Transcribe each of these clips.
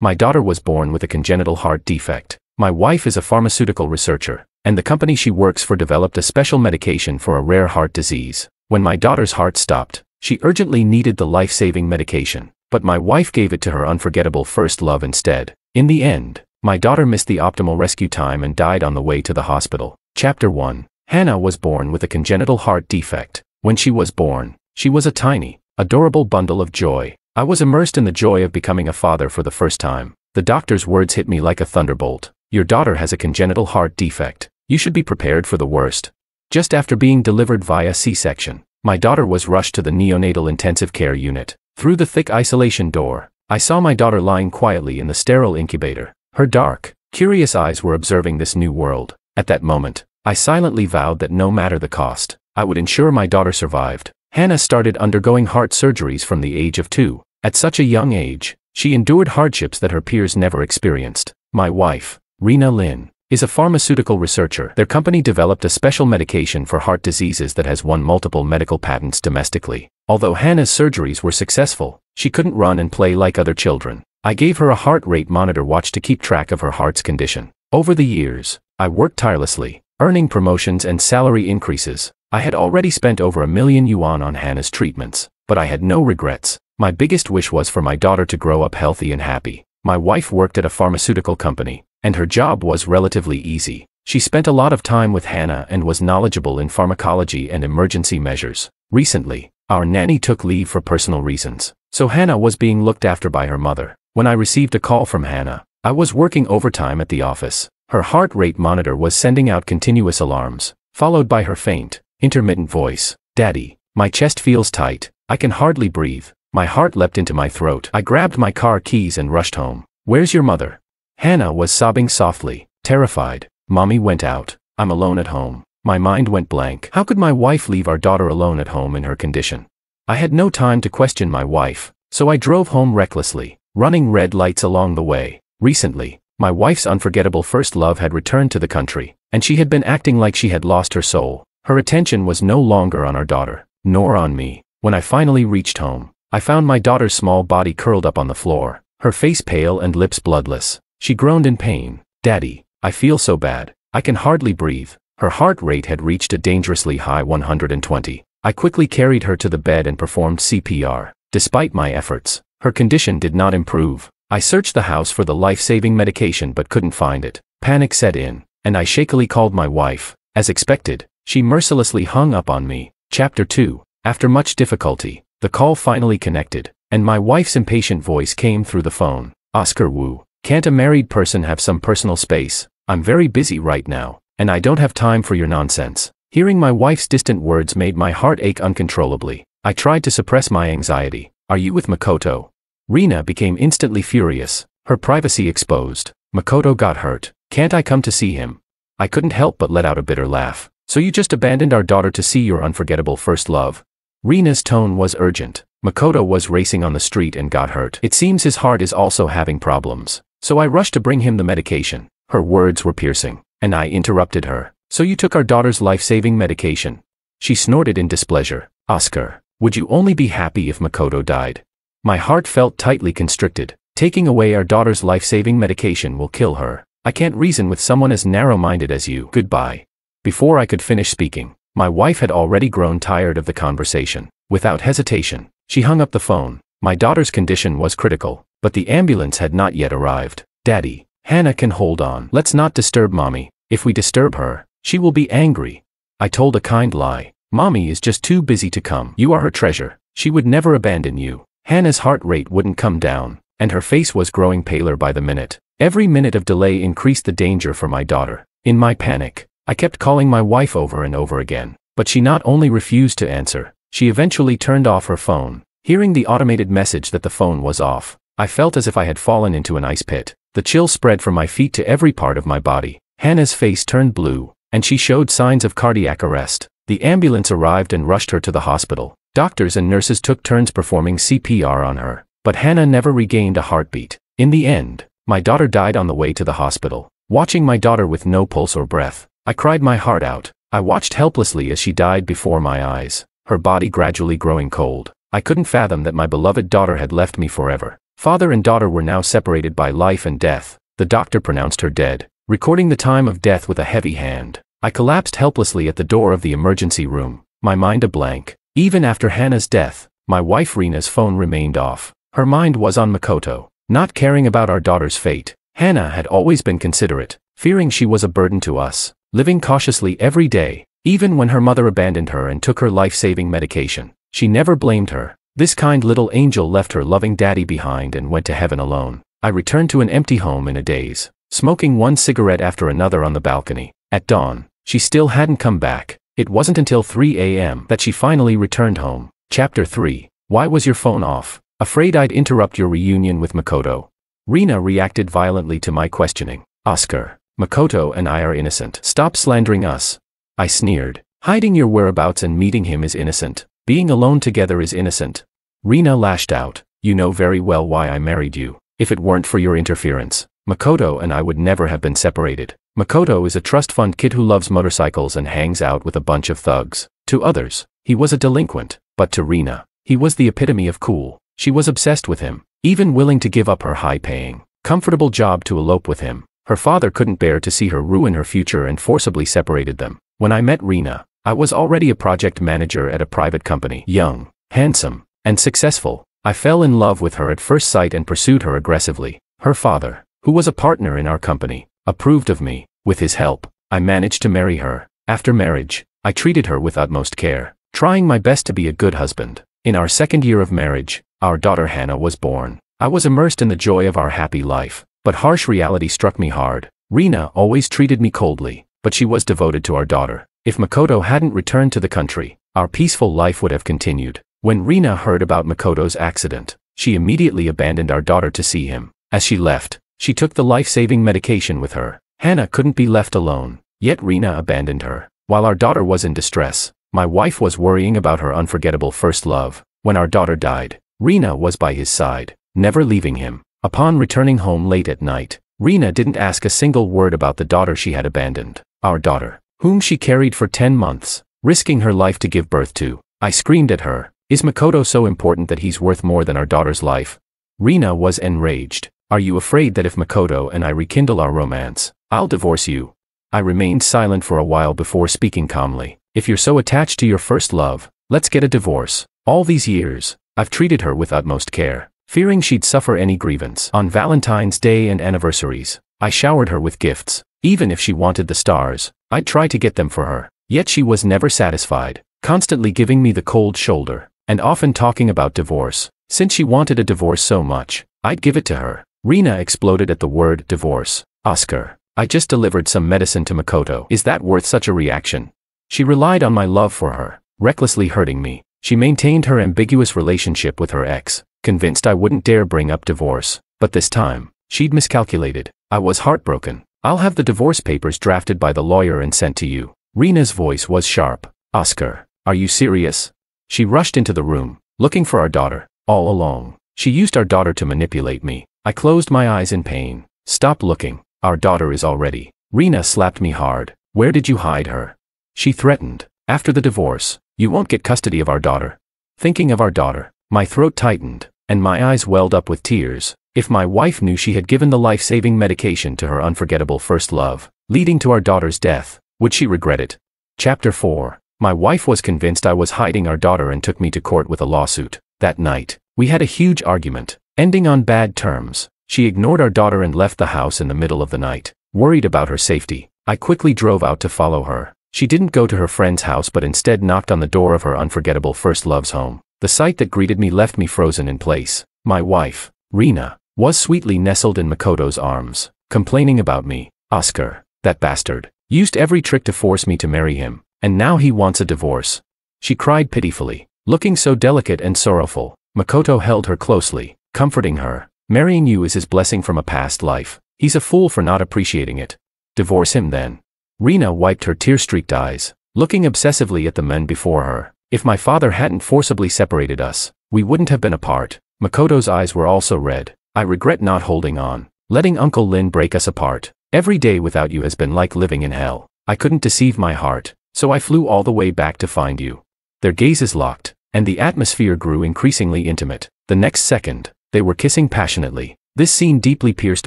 My daughter was born with a congenital heart defect. My wife is a pharmaceutical researcher, and the company she works for developed a special medication for a rare heart disease. When my daughter's heart stopped, she urgently needed the life-saving medication, but my wife gave it to her unforgettable first love instead. In the end, my daughter missed the optimal rescue time and died on the way to the hospital. Chapter 1 Hannah was born with a congenital heart defect. When she was born, she was a tiny, adorable bundle of joy. I was immersed in the joy of becoming a father for the first time. The doctor's words hit me like a thunderbolt. Your daughter has a congenital heart defect. You should be prepared for the worst. Just after being delivered via C-section, my daughter was rushed to the neonatal intensive care unit. Through the thick isolation door, I saw my daughter lying quietly in the sterile incubator. Her dark, curious eyes were observing this new world. At that moment, I silently vowed that no matter the cost, I would ensure my daughter survived. Hannah started undergoing heart surgeries from the age of two. At such a young age, she endured hardships that her peers never experienced. My wife, Rena Lin, is a pharmaceutical researcher. Their company developed a special medication for heart diseases that has won multiple medical patents domestically. Although Hannah's surgeries were successful, she couldn't run and play like other children. I gave her a heart rate monitor watch to keep track of her heart's condition. Over the years, I worked tirelessly, earning promotions and salary increases. I had already spent over a million yuan on Hannah's treatments, but I had no regrets. My biggest wish was for my daughter to grow up healthy and happy. My wife worked at a pharmaceutical company, and her job was relatively easy. She spent a lot of time with Hannah and was knowledgeable in pharmacology and emergency measures. Recently, our nanny took leave for personal reasons, so Hannah was being looked after by her mother. When I received a call from Hannah, I was working overtime at the office. Her heart rate monitor was sending out continuous alarms, followed by her faint, intermittent voice. Daddy, my chest feels tight, I can hardly breathe. My heart leapt into my throat. I grabbed my car keys and rushed home. Where's your mother? Hannah was sobbing softly, terrified. Mommy went out. I'm alone at home. My mind went blank. How could my wife leave our daughter alone at home in her condition? I had no time to question my wife, so I drove home recklessly running red lights along the way. Recently, my wife's unforgettable first love had returned to the country, and she had been acting like she had lost her soul. Her attention was no longer on our daughter, nor on me. When I finally reached home, I found my daughter's small body curled up on the floor, her face pale and lips bloodless. She groaned in pain. Daddy, I feel so bad. I can hardly breathe. Her heart rate had reached a dangerously high 120. I quickly carried her to the bed and performed CPR. Despite my efforts, her condition did not improve. I searched the house for the life-saving medication but couldn't find it. Panic set in, and I shakily called my wife. As expected, she mercilessly hung up on me. Chapter 2 After much difficulty, the call finally connected, and my wife's impatient voice came through the phone. Oscar Wu, can't a married person have some personal space? I'm very busy right now, and I don't have time for your nonsense. Hearing my wife's distant words made my heart ache uncontrollably. I tried to suppress my anxiety, are you with Makoto? Rena became instantly furious, her privacy exposed. Makoto got hurt. Can't I come to see him? I couldn't help but let out a bitter laugh. So you just abandoned our daughter to see your unforgettable first love? Rena's tone was urgent. Makoto was racing on the street and got hurt. It seems his heart is also having problems. So I rushed to bring him the medication. Her words were piercing, and I interrupted her. So you took our daughter's life-saving medication. She snorted in displeasure. Oscar, would you only be happy if Makoto died? My heart felt tightly constricted. Taking away our daughter's life-saving medication will kill her. I can't reason with someone as narrow-minded as you. Goodbye. Before I could finish speaking, my wife had already grown tired of the conversation. Without hesitation, she hung up the phone. My daughter's condition was critical, but the ambulance had not yet arrived. Daddy, Hannah can hold on. Let's not disturb mommy. If we disturb her, she will be angry. I told a kind lie. Mommy is just too busy to come. You are her treasure. She would never abandon you. Hannah's heart rate wouldn't come down, and her face was growing paler by the minute. Every minute of delay increased the danger for my daughter. In my panic, I kept calling my wife over and over again, but she not only refused to answer, she eventually turned off her phone. Hearing the automated message that the phone was off, I felt as if I had fallen into an ice pit. The chill spread from my feet to every part of my body. Hannah's face turned blue, and she showed signs of cardiac arrest. The ambulance arrived and rushed her to the hospital. Doctors and nurses took turns performing CPR on her, but Hannah never regained a heartbeat. In the end, my daughter died on the way to the hospital. Watching my daughter with no pulse or breath, I cried my heart out. I watched helplessly as she died before my eyes, her body gradually growing cold. I couldn't fathom that my beloved daughter had left me forever. Father and daughter were now separated by life and death. The doctor pronounced her dead, recording the time of death with a heavy hand. I collapsed helplessly at the door of the emergency room, my mind a blank. Even after Hannah's death, my wife Rena's phone remained off. Her mind was on Makoto, not caring about our daughter's fate. Hannah had always been considerate, fearing she was a burden to us, living cautiously every day, even when her mother abandoned her and took her life-saving medication. She never blamed her. This kind little angel left her loving daddy behind and went to heaven alone. I returned to an empty home in a daze, smoking one cigarette after another on the balcony. At dawn, she still hadn't come back. It wasn't until 3 a.m. that she finally returned home. Chapter 3 Why was your phone off? Afraid I'd interrupt your reunion with Makoto. Rena reacted violently to my questioning. Oscar, Makoto and I are innocent. Stop slandering us. I sneered. Hiding your whereabouts and meeting him is innocent. Being alone together is innocent. Rena lashed out. You know very well why I married you. If it weren't for your interference, Makoto and I would never have been separated. Makoto is a trust fund kid who loves motorcycles and hangs out with a bunch of thugs. To others, he was a delinquent, but to Rena, he was the epitome of cool. She was obsessed with him, even willing to give up her high-paying, comfortable job to elope with him. Her father couldn't bear to see her ruin her future and forcibly separated them. When I met Rena, I was already a project manager at a private company. Young, handsome, and successful, I fell in love with her at first sight and pursued her aggressively. Her father, who was a partner in our company, approved of me. With his help, I managed to marry her. After marriage, I treated her with utmost care, trying my best to be a good husband. In our second year of marriage, our daughter Hannah was born. I was immersed in the joy of our happy life, but harsh reality struck me hard. Rena always treated me coldly, but she was devoted to our daughter. If Makoto hadn't returned to the country, our peaceful life would have continued. When Rena heard about Makoto's accident, she immediately abandoned our daughter to see him. As she left, she took the life-saving medication with her. Hannah couldn't be left alone, yet Rena abandoned her. While our daughter was in distress, my wife was worrying about her unforgettable first love. When our daughter died, Rena was by his side, never leaving him. Upon returning home late at night, Rena didn't ask a single word about the daughter she had abandoned. Our daughter, whom she carried for 10 months, risking her life to give birth to. I screamed at her, is Makoto so important that he's worth more than our daughter's life? Rena was enraged. Are you afraid that if Makoto and I rekindle our romance, I'll divorce you? I remained silent for a while before speaking calmly. If you're so attached to your first love, let's get a divorce. All these years, I've treated her with utmost care, fearing she'd suffer any grievance. On Valentine's Day and anniversaries, I showered her with gifts. Even if she wanted the stars, I'd try to get them for her. Yet she was never satisfied, constantly giving me the cold shoulder, and often talking about divorce. Since she wanted a divorce so much, I'd give it to her. Rena exploded at the word divorce. Oscar, I just delivered some medicine to Makoto. Is that worth such a reaction? She relied on my love for her, recklessly hurting me. She maintained her ambiguous relationship with her ex, convinced I wouldn't dare bring up divorce. But this time, she'd miscalculated. I was heartbroken. I'll have the divorce papers drafted by the lawyer and sent to you. Rena's voice was sharp. Oscar, are you serious? She rushed into the room, looking for our daughter. All along, she used our daughter to manipulate me. I closed my eyes in pain. Stop looking. Our daughter is already. Rena slapped me hard. Where did you hide her? She threatened. After the divorce, you won't get custody of our daughter. Thinking of our daughter, my throat tightened, and my eyes welled up with tears. If my wife knew she had given the life-saving medication to her unforgettable first love, leading to our daughter's death, would she regret it? Chapter 4 My wife was convinced I was hiding our daughter and took me to court with a lawsuit. That night, we had a huge argument, ending on bad terms. She ignored our daughter and left the house in the middle of the night. Worried about her safety, I quickly drove out to follow her. She didn't go to her friend's house but instead knocked on the door of her unforgettable first love's home. The sight that greeted me left me frozen in place. My wife, Rena, was sweetly nestled in Makoto's arms, complaining about me. Oscar, that bastard, used every trick to force me to marry him, and now he wants a divorce. She cried pitifully, looking so delicate and sorrowful. Makoto held her closely, comforting her. Marrying you is his blessing from a past life. He's a fool for not appreciating it. Divorce him then. Rena wiped her tear-streaked eyes, looking obsessively at the men before her. If my father hadn't forcibly separated us, we wouldn't have been apart. Makoto's eyes were also red. I regret not holding on, letting Uncle Lin break us apart. Every day without you has been like living in hell. I couldn't deceive my heart, so I flew all the way back to find you. Their gazes locked, and the atmosphere grew increasingly intimate. The next second, They were kissing passionately. This scene deeply pierced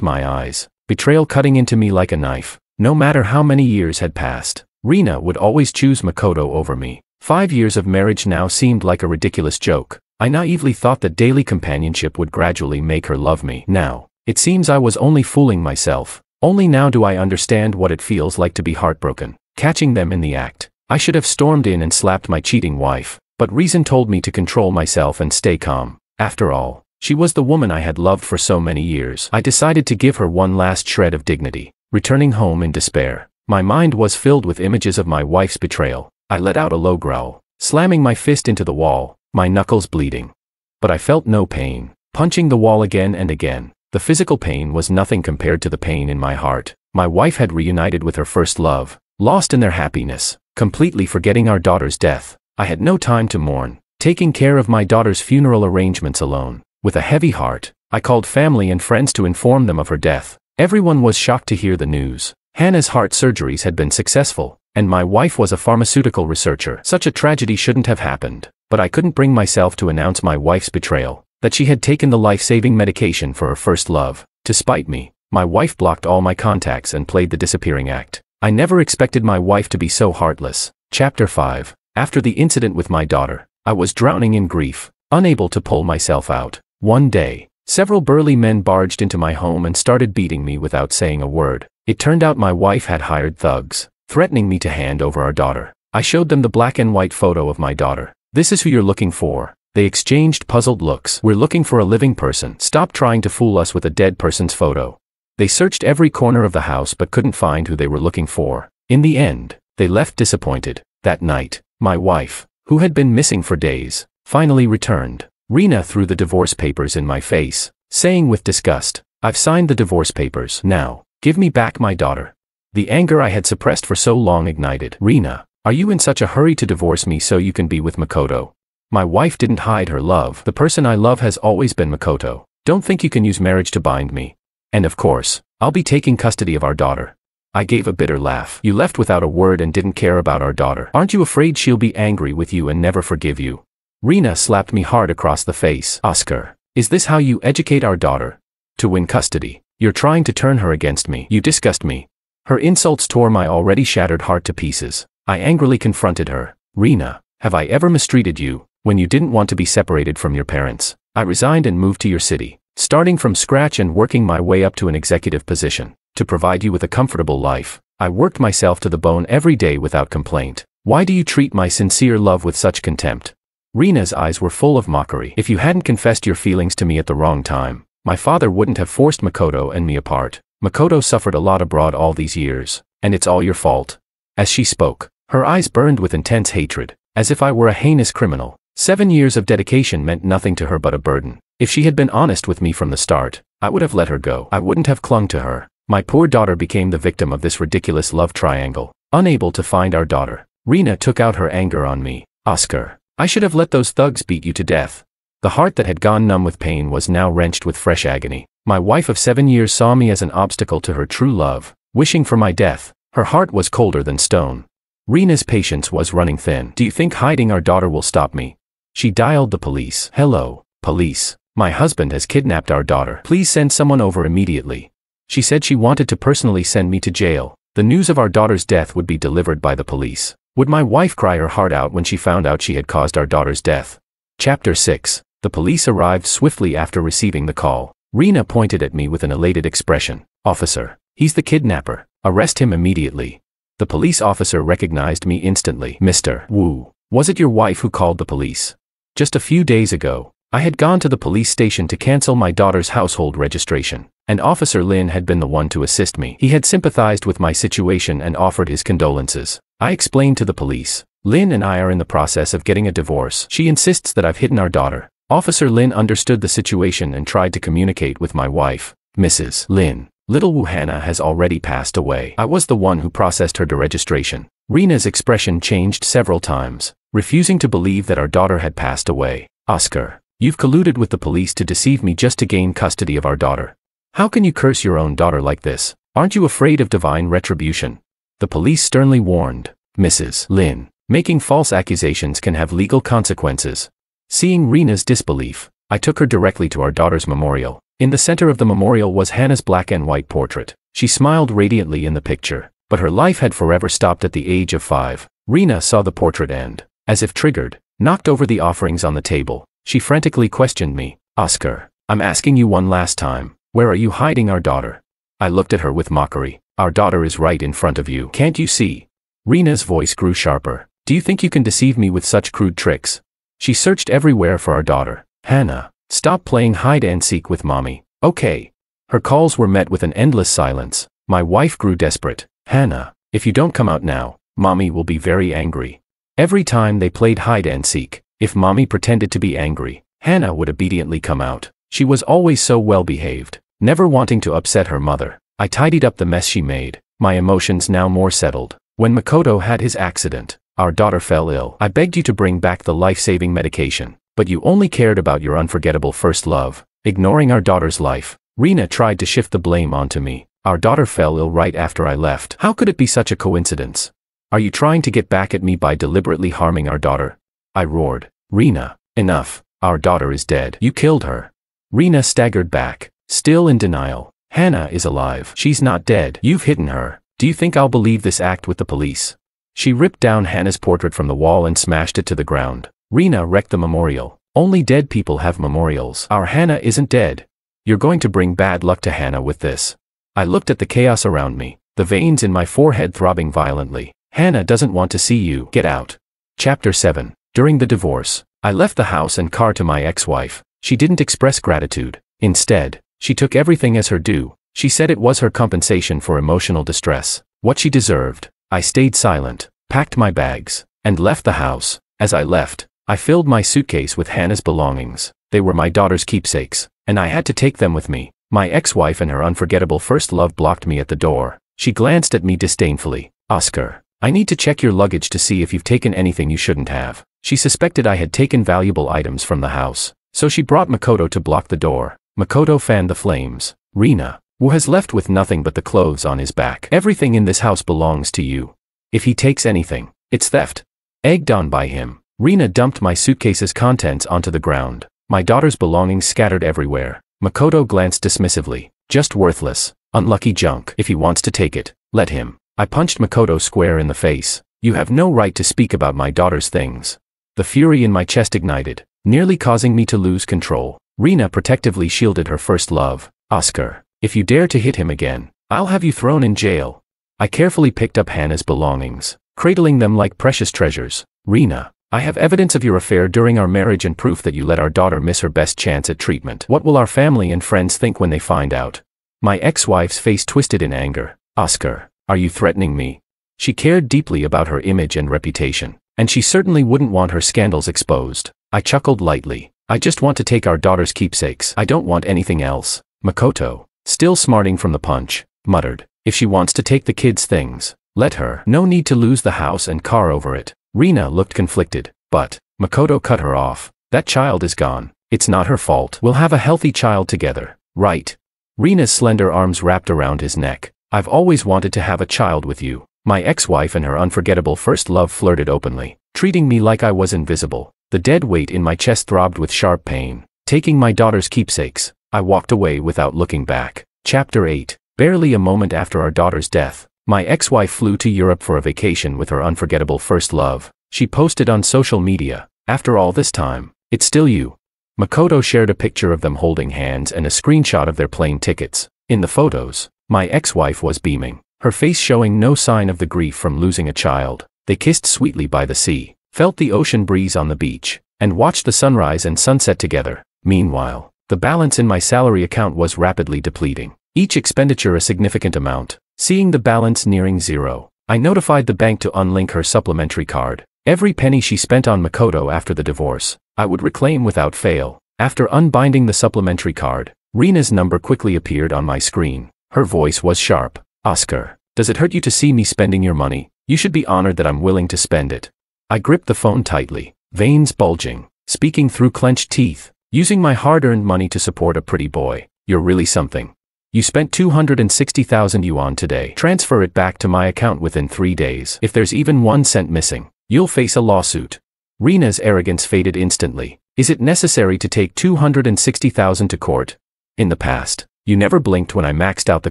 my eyes, betrayal cutting into me like a knife. No matter how many years had passed, Rina would always choose Makoto over me. Five years of marriage now seemed like a ridiculous joke. I naively thought that daily companionship would gradually make her love me. Now, it seems I was only fooling myself. Only now do I understand what it feels like to be heartbroken. Catching them in the act, I should have stormed in and slapped my cheating wife, but reason told me to control myself and stay calm. After all, she was the woman I had loved for so many years. I decided to give her one last shred of dignity, returning home in despair. My mind was filled with images of my wife's betrayal. I let out a low growl, slamming my fist into the wall, my knuckles bleeding. But I felt no pain, punching the wall again and again. The physical pain was nothing compared to the pain in my heart. My wife had reunited with her first love, lost in their happiness, completely forgetting our daughter's death. I had no time to mourn, taking care of my daughter's funeral arrangements alone. With a heavy heart, I called family and friends to inform them of her death. Everyone was shocked to hear the news. Hannah's heart surgeries had been successful, and my wife was a pharmaceutical researcher. Such a tragedy shouldn't have happened, but I couldn't bring myself to announce my wife's betrayal, that she had taken the life-saving medication for her first love. To spite me, my wife blocked all my contacts and played the disappearing act. I never expected my wife to be so heartless. Chapter 5 After the incident with my daughter, I was drowning in grief, unable to pull myself out. One day, several burly men barged into my home and started beating me without saying a word. It turned out my wife had hired thugs, threatening me to hand over our daughter. I showed them the black and white photo of my daughter. This is who you're looking for. They exchanged puzzled looks. We're looking for a living person. Stop trying to fool us with a dead person's photo. They searched every corner of the house but couldn't find who they were looking for. In the end, they left disappointed. That night, my wife, who had been missing for days, finally returned. Rena threw the divorce papers in my face, saying with disgust, I've signed the divorce papers. Now, give me back my daughter. The anger I had suppressed for so long ignited. Rena, are you in such a hurry to divorce me so you can be with Makoto? My wife didn't hide her love. The person I love has always been Makoto. Don't think you can use marriage to bind me. And of course, I'll be taking custody of our daughter. I gave a bitter laugh. You left without a word and didn't care about our daughter. Aren't you afraid she'll be angry with you and never forgive you? Rena slapped me hard across the face. Oscar, is this how you educate our daughter? To win custody. You're trying to turn her against me. You disgust me. Her insults tore my already shattered heart to pieces. I angrily confronted her. Rena, have I ever mistreated you, when you didn't want to be separated from your parents? I resigned and moved to your city, starting from scratch and working my way up to an executive position. To provide you with a comfortable life, I worked myself to the bone every day without complaint. Why do you treat my sincere love with such contempt? Rena's eyes were full of mockery. If you hadn't confessed your feelings to me at the wrong time, my father wouldn't have forced Makoto and me apart. Makoto suffered a lot abroad all these years, and it's all your fault. As she spoke, her eyes burned with intense hatred, as if I were a heinous criminal. Seven years of dedication meant nothing to her but a burden. If she had been honest with me from the start, I would have let her go. I wouldn't have clung to her. My poor daughter became the victim of this ridiculous love triangle. Unable to find our daughter, Rena took out her anger on me. Oscar, I should have let those thugs beat you to death. The heart that had gone numb with pain was now wrenched with fresh agony. My wife of seven years saw me as an obstacle to her true love, wishing for my death. Her heart was colder than stone. Rena's patience was running thin. Do you think hiding our daughter will stop me? She dialed the police. Hello, police. My husband has kidnapped our daughter. Please send someone over immediately. She said she wanted to personally send me to jail. The news of our daughter's death would be delivered by the police. Would my wife cry her heart out when she found out she had caused our daughter's death? Chapter 6 The police arrived swiftly after receiving the call. Rena pointed at me with an elated expression. Officer, he's the kidnapper. Arrest him immediately. The police officer recognized me instantly. Mr. Wu, was it your wife who called the police? Just a few days ago, I had gone to the police station to cancel my daughter's household registration, and Officer Lin had been the one to assist me. He had sympathized with my situation and offered his condolences. I explained to the police. Lin and I are in the process of getting a divorce. She insists that I've hidden our daughter. Officer Lin understood the situation and tried to communicate with my wife, Mrs. Lin. Little Wu Hannah has already passed away. I was the one who processed her deregistration. Rena's expression changed several times, refusing to believe that our daughter had passed away. Oscar, you've colluded with the police to deceive me just to gain custody of our daughter. How can you curse your own daughter like this? Aren't you afraid of divine retribution? The police sternly warned, Mrs. Lin. Making false accusations can have legal consequences. Seeing Rena's disbelief, I took her directly to our daughter's memorial. In the center of the memorial was Hannah's black and white portrait. She smiled radiantly in the picture, but her life had forever stopped at the age of five. Rena saw the portrait and, as if triggered, knocked over the offerings on the table. She frantically questioned me, Oscar, I'm asking you one last time, where are you hiding our daughter? I looked at her with mockery. Our daughter is right in front of you. Can't you see? Rena's voice grew sharper. Do you think you can deceive me with such crude tricks? She searched everywhere for our daughter. Hannah, stop playing hide and seek with mommy. Okay. Her calls were met with an endless silence. My wife grew desperate. Hannah, if you don't come out now, mommy will be very angry. Every time they played hide and seek, if mommy pretended to be angry, Hannah would obediently come out. She was always so well behaved, never wanting to upset her mother. I tidied up the mess she made, my emotions now more settled. When Makoto had his accident, our daughter fell ill. I begged you to bring back the life-saving medication, but you only cared about your unforgettable first love, ignoring our daughter's life. Rena tried to shift the blame onto me. Our daughter fell ill right after I left. How could it be such a coincidence? Are you trying to get back at me by deliberately harming our daughter? I roared. Rena, enough. Our daughter is dead. You killed her. Rena staggered back, still in denial. Hannah is alive. She's not dead. You've hidden her. Do you think I'll believe this act with the police? She ripped down Hannah's portrait from the wall and smashed it to the ground. Rena wrecked the memorial. Only dead people have memorials. Our Hannah isn't dead. You're going to bring bad luck to Hannah with this. I looked at the chaos around me, the veins in my forehead throbbing violently. Hannah doesn't want to see you. Get out. Chapter 7. During the divorce, I left the house and car to my ex-wife. She didn't express gratitude. Instead, she took everything as her due. She said it was her compensation for emotional distress, what she deserved. I stayed silent, packed my bags, and left the house. As I left, I filled my suitcase with Hannah's belongings. They were my daughter's keepsakes, and I had to take them with me. My ex-wife and her unforgettable first love blocked me at the door. She glanced at me disdainfully. Oscar, I need to check your luggage to see if you've taken anything you shouldn't have. She suspected I had taken valuable items from the house, so she brought Makoto to block the door. Makoto fanned the flames. Rena, who has left with nothing but the clothes on his back. Everything in this house belongs to you. If he takes anything, it's theft. Egged on by him, Rena dumped my suitcase's contents onto the ground. My daughter's belongings scattered everywhere. Makoto glanced dismissively. Just worthless, unlucky junk. If he wants to take it, let him. I punched Makoto square in the face. You have no right to speak about my daughter's things. The fury in my chest ignited, nearly causing me to lose control. Rena protectively shielded her first love, Oscar. If you dare to hit him again, I'll have you thrown in jail. I carefully picked up Hannah's belongings, cradling them like precious treasures. Rena, I have evidence of your affair during our marriage and proof that you let our daughter miss her best chance at treatment. What will our family and friends think when they find out? My ex-wife's face twisted in anger. Oscar, are you threatening me? She cared deeply about her image and reputation. And she certainly wouldn't want her scandals exposed. I chuckled lightly. I just want to take our daughter's keepsakes. I don't want anything else. Makoto, still smarting from the punch, muttered. If she wants to take the kids' things, let her. No need to lose the house and car over it. Rena looked conflicted, but, Makoto cut her off. That child is gone. It's not her fault. We'll have a healthy child together, right? Rena's slender arms wrapped around his neck. I've always wanted to have a child with you. My ex-wife and her unforgettable first love flirted openly, treating me like I was invisible. The dead weight in my chest throbbed with sharp pain. Taking my daughter's keepsakes, I walked away without looking back. Chapter 8 Barely a moment after our daughter's death, my ex-wife flew to Europe for a vacation with her unforgettable first love. She posted on social media, after all this time, it's still you. Makoto shared a picture of them holding hands and a screenshot of their plane tickets. In the photos, my ex-wife was beaming her face showing no sign of the grief from losing a child. They kissed sweetly by the sea, felt the ocean breeze on the beach, and watched the sunrise and sunset together. Meanwhile, the balance in my salary account was rapidly depleting. Each expenditure a significant amount. Seeing the balance nearing zero, I notified the bank to unlink her supplementary card. Every penny she spent on Makoto after the divorce, I would reclaim without fail. After unbinding the supplementary card, Rena's number quickly appeared on my screen. Her voice was sharp. Oscar, does it hurt you to see me spending your money? You should be honored that I'm willing to spend it. I gripped the phone tightly, veins bulging, speaking through clenched teeth, using my hard-earned money to support a pretty boy. You're really something. You spent 260,000 yuan today. Transfer it back to my account within three days. If there's even one cent missing, you'll face a lawsuit. Rena's arrogance faded instantly. Is it necessary to take 260,000 to court? In the past, you never blinked when I maxed out the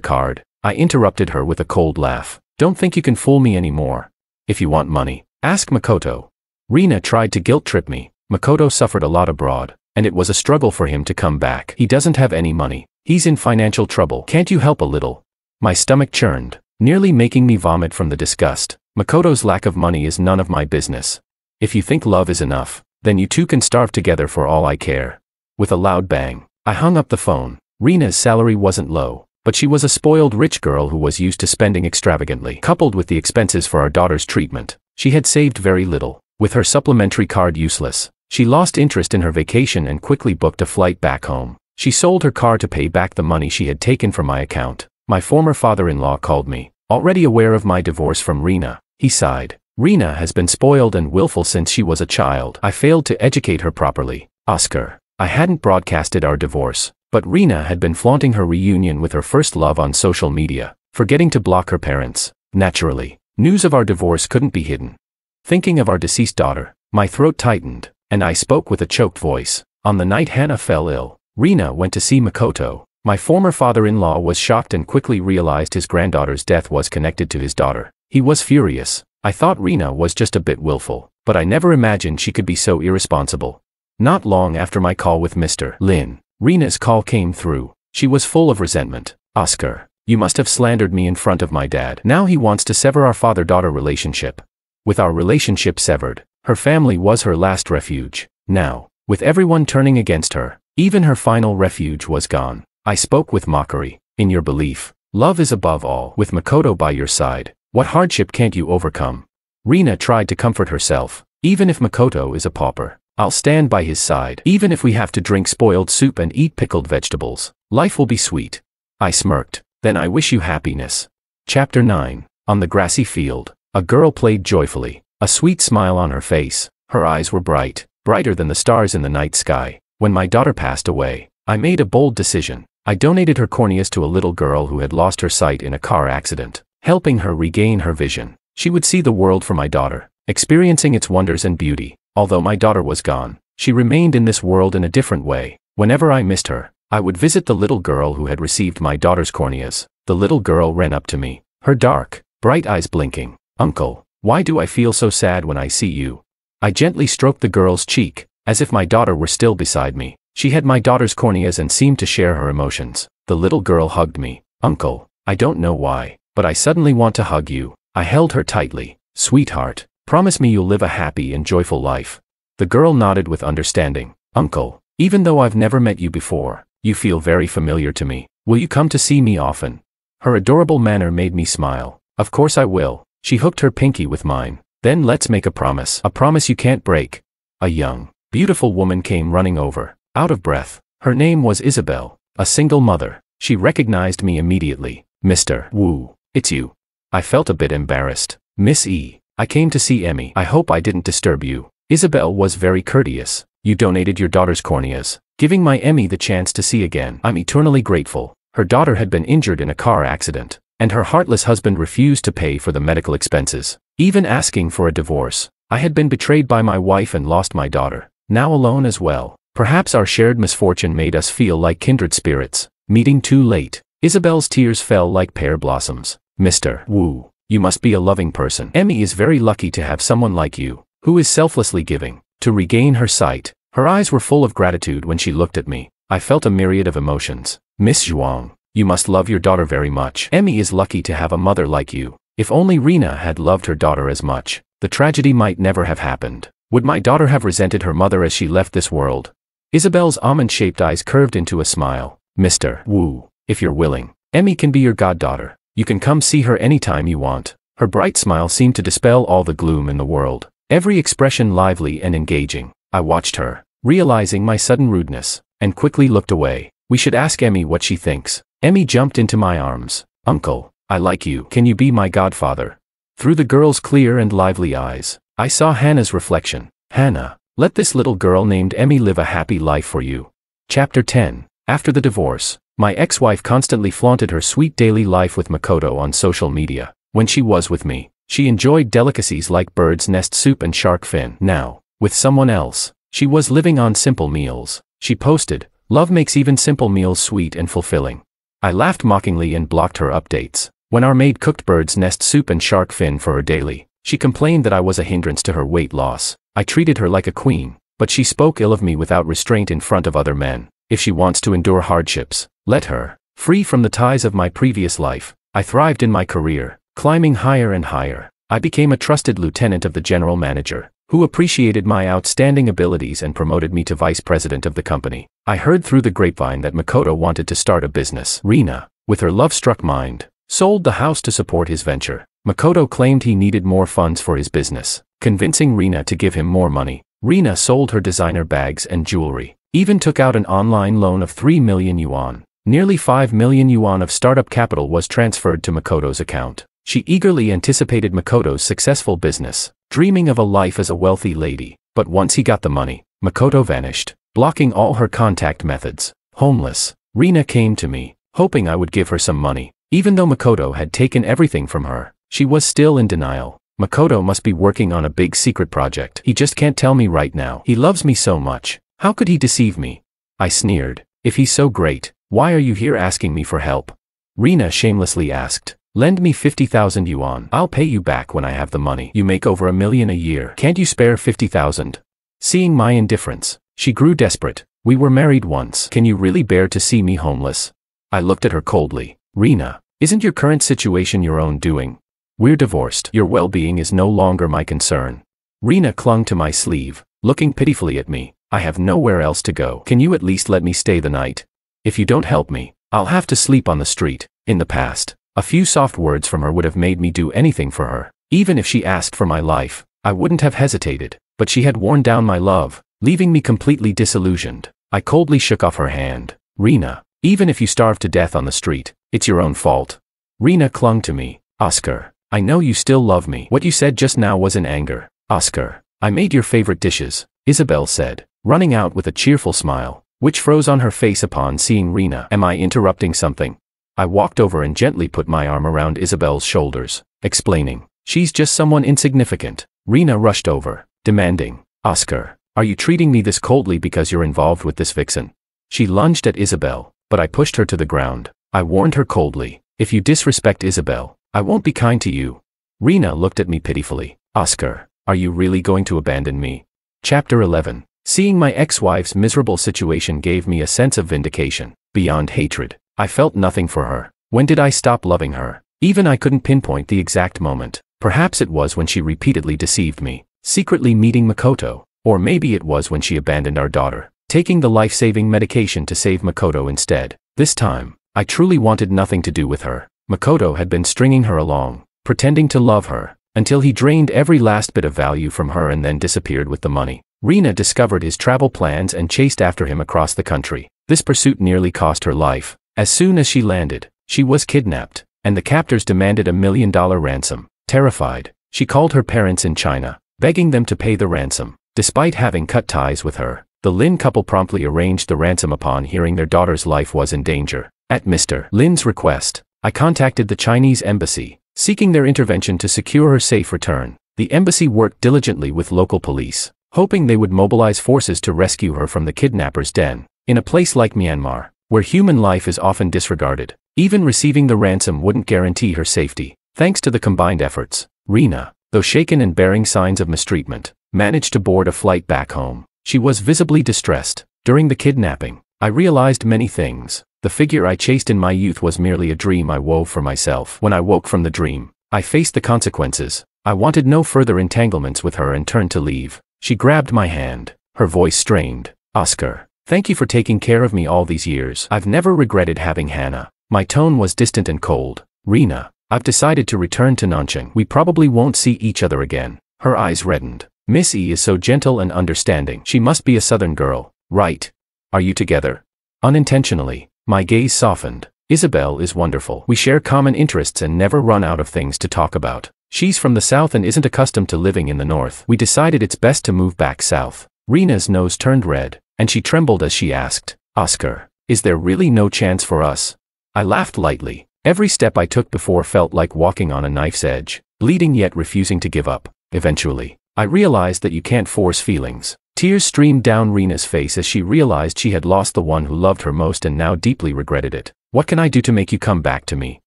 card. I interrupted her with a cold laugh. Don't think you can fool me anymore. If you want money, ask Makoto. Rina tried to guilt trip me. Makoto suffered a lot abroad, and it was a struggle for him to come back. He doesn't have any money. He's in financial trouble. Can't you help a little? My stomach churned, nearly making me vomit from the disgust. Makoto's lack of money is none of my business. If you think love is enough, then you two can starve together for all I care. With a loud bang, I hung up the phone. Rina's salary wasn't low, but she was a spoiled rich girl who was used to spending extravagantly. Coupled with the expenses for our daughter's treatment, she had saved very little. With her supplementary card useless, she lost interest in her vacation and quickly booked a flight back home. She sold her car to pay back the money she had taken from my account. My former father-in-law called me, already aware of my divorce from Rena. He sighed. Rena has been spoiled and willful since she was a child. I failed to educate her properly. Oscar. I hadn't broadcasted our divorce, but Rena had been flaunting her reunion with her first love on social media, forgetting to block her parents. Naturally, news of our divorce couldn't be hidden. Thinking of our deceased daughter, my throat tightened, and I spoke with a choked voice. On the night Hannah fell ill, Rina went to see Makoto. My former father-in-law was shocked and quickly realized his granddaughter's death was connected to his daughter. He was furious. I thought Rina was just a bit willful, but I never imagined she could be so irresponsible. Not long after my call with Mr. Lin, Rina's call came through. She was full of resentment. Oscar, you must have slandered me in front of my dad. Now he wants to sever our father-daughter relationship. With our relationship severed, her family was her last refuge. Now, with everyone turning against her, even her final refuge was gone. I spoke with mockery. In your belief, love is above all. With Makoto by your side, what hardship can't you overcome? Rina tried to comfort herself. Even if Makoto is a pauper, I'll stand by his side. Even if we have to drink spoiled soup and eat pickled vegetables, life will be sweet. I smirked. Then I wish you happiness. Chapter 9. On the grassy field, a girl played joyfully, a sweet smile on her face. Her eyes were bright, brighter than the stars in the night sky. When my daughter passed away, I made a bold decision. I donated her corneas to a little girl who had lost her sight in a car accident, helping her regain her vision. She would see the world for my daughter, experiencing its wonders and beauty. Although my daughter was gone, she remained in this world in a different way. Whenever I missed her, I would visit the little girl who had received my daughter's corneas. The little girl ran up to me, her dark, bright eyes blinking. Uncle, why do I feel so sad when I see you? I gently stroked the girl's cheek, as if my daughter were still beside me. She had my daughter's corneas and seemed to share her emotions. The little girl hugged me. Uncle, I don't know why, but I suddenly want to hug you. I held her tightly. Sweetheart, promise me you'll live a happy and joyful life. The girl nodded with understanding. Uncle, even though I've never met you before, you feel very familiar to me. Will you come to see me often? Her adorable manner made me smile. Of course I will. She hooked her pinky with mine. Then let's make a promise. A promise you can't break. A young, beautiful woman came running over, out of breath. Her name was Isabel, a single mother. She recognized me immediately. Mr. Wu, it's you. I felt a bit embarrassed. Miss E, I came to see Emmy. I hope I didn't disturb you. Isabel was very courteous. You donated your daughter's corneas, giving my Emmy the chance to see again. I'm eternally grateful. Her daughter had been injured in a car accident and her heartless husband refused to pay for the medical expenses, even asking for a divorce. I had been betrayed by my wife and lost my daughter, now alone as well. Perhaps our shared misfortune made us feel like kindred spirits. Meeting too late, Isabel's tears fell like pear blossoms. Mr. Wu, you must be a loving person. Emmy is very lucky to have someone like you, who is selflessly giving. To regain her sight, her eyes were full of gratitude when she looked at me. I felt a myriad of emotions. Miss Zhuang, you must love your daughter very much. Emmy is lucky to have a mother like you. If only Rina had loved her daughter as much, the tragedy might never have happened. Would my daughter have resented her mother as she left this world? Isabel's almond-shaped eyes curved into a smile. Mr. Wu, if you're willing, Emmy can be your goddaughter. You can come see her anytime you want. Her bright smile seemed to dispel all the gloom in the world. Every expression lively and engaging. I watched her, realizing my sudden rudeness, and quickly looked away. We should ask Emmy what she thinks. Emmy jumped into my arms. Uncle, I like you. Can you be my godfather? Through the girl's clear and lively eyes, I saw Hannah's reflection. Hannah, let this little girl named Emmy live a happy life for you. Chapter 10 After the divorce, my ex-wife constantly flaunted her sweet daily life with Makoto on social media. When she was with me, she enjoyed delicacies like bird's nest soup and shark fin. Now, with someone else, She was living on simple meals. She posted, Love makes even simple meals sweet and fulfilling. I laughed mockingly and blocked her updates. When our maid cooked bird's nest soup and shark fin for her daily, she complained that I was a hindrance to her weight loss. I treated her like a queen, but she spoke ill of me without restraint in front of other men. If she wants to endure hardships, let her. Free from the ties of my previous life, I thrived in my career, climbing higher and higher. I became a trusted lieutenant of the general manager, who appreciated my outstanding abilities and promoted me to vice president of the company. I heard through the grapevine that Makoto wanted to start a business. Rina, with her love-struck mind, sold the house to support his venture. Makoto claimed he needed more funds for his business, convincing Rina to give him more money. Rina sold her designer bags and jewelry, even took out an online loan of 3 million yuan. Nearly 5 million yuan of startup capital was transferred to Makoto's account. She eagerly anticipated Makoto's successful business, dreaming of a life as a wealthy lady. But once he got the money, Makoto vanished, blocking all her contact methods. Homeless, Rina came to me, hoping I would give her some money. Even though Makoto had taken everything from her, she was still in denial. Makoto must be working on a big secret project. He just can't tell me right now. He loves me so much. How could he deceive me? I sneered. If he's so great, why are you here asking me for help? Rina shamelessly asked. Lend me 50,000 yuan. I'll pay you back when I have the money. You make over a million a year. Can't you spare 50,000? Seeing my indifference, she grew desperate. We were married once. Can you really bear to see me homeless? I looked at her coldly. Rina, isn't your current situation your own doing? We're divorced. Your well-being is no longer my concern. Rina clung to my sleeve, looking pitifully at me. I have nowhere else to go. Can you at least let me stay the night? If you don't help me, I'll have to sleep on the street. In the past, a few soft words from her would have made me do anything for her. Even if she asked for my life, I wouldn't have hesitated. But she had worn down my love, leaving me completely disillusioned. I coldly shook off her hand. Rina, even if you starve to death on the street, it's your own fault. Rina clung to me. Oscar, I know you still love me. What you said just now was in anger. Oscar, I made your favorite dishes, Isabel said, running out with a cheerful smile, which froze on her face upon seeing Rina. Am I interrupting something? I walked over and gently put my arm around Isabel's shoulders, explaining, She's just someone insignificant. Rena rushed over, demanding, Oscar, are you treating me this coldly because you're involved with this vixen? She lunged at Isabel, but I pushed her to the ground. I warned her coldly, if you disrespect Isabel, I won't be kind to you. Rena looked at me pitifully. Oscar, are you really going to abandon me? Chapter 11. Seeing my ex-wife's miserable situation gave me a sense of vindication. Beyond hatred, I felt nothing for her. When did I stop loving her? Even I couldn't pinpoint the exact moment. Perhaps it was when she repeatedly deceived me, secretly meeting Makoto. Or maybe it was when she abandoned our daughter, taking the life-saving medication to save Makoto instead. This time, I truly wanted nothing to do with her. Makoto had been stringing her along, pretending to love her, until he drained every last bit of value from her and then disappeared with the money. Rina discovered his travel plans and chased after him across the country. This pursuit nearly cost her life. As soon as she landed, she was kidnapped, and the captors demanded a million-dollar ransom. Terrified, she called her parents in China, begging them to pay the ransom. Despite having cut ties with her, the Lin couple promptly arranged the ransom upon hearing their daughter's life was in danger. At Mr. Lin's request, I contacted the Chinese embassy, seeking their intervention to secure her safe return. The embassy worked diligently with local police, hoping they would mobilize forces to rescue her from the kidnapper's den. In a place like Myanmar, where human life is often disregarded, even receiving the ransom wouldn't guarantee her safety. Thanks to the combined efforts, Rena, though shaken and bearing signs of mistreatment, managed to board a flight back home. She was visibly distressed. During the kidnapping, I realized many things. The figure I chased in my youth was merely a dream I wove for myself. When I woke from the dream, I faced the consequences. I wanted no further entanglements with her and turned to leave. She grabbed my hand, her voice strained. Oscar, thank you for taking care of me all these years. I've never regretted having Hannah. My tone was distant and cold. Rina, I've decided to return to Nanchang. We probably won't see each other again. Her eyes reddened. Miss E is so gentle and understanding. She must be a southern girl, right? Are you together? Unintentionally, my gaze softened. Isabel is wonderful. We share common interests and never run out of things to talk about. She's from the south and isn't accustomed to living in the north. We decided it's best to move back south. Rina's nose turned red, and she trembled as she asked, Oscar, is there really no chance for us? I laughed lightly. Every step I took before felt like walking on a knife's edge, bleeding yet refusing to give up. Eventually, I realized that you can't force feelings. Tears streamed down Rena's face as she realized she had lost the one who loved her most and now deeply regretted it. What can I do to make you come back to me?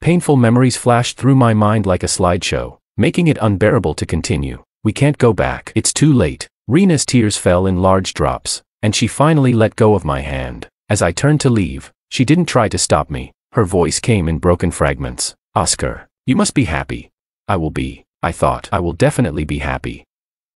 Painful memories flashed through my mind like a slideshow, making it unbearable to continue. We can't go back. It's too late. Rena's tears fell in large drops, and she finally let go of my hand. As I turned to leave, she didn't try to stop me. Her voice came in broken fragments. Oscar, you must be happy. I will be. I thought I will definitely be happy.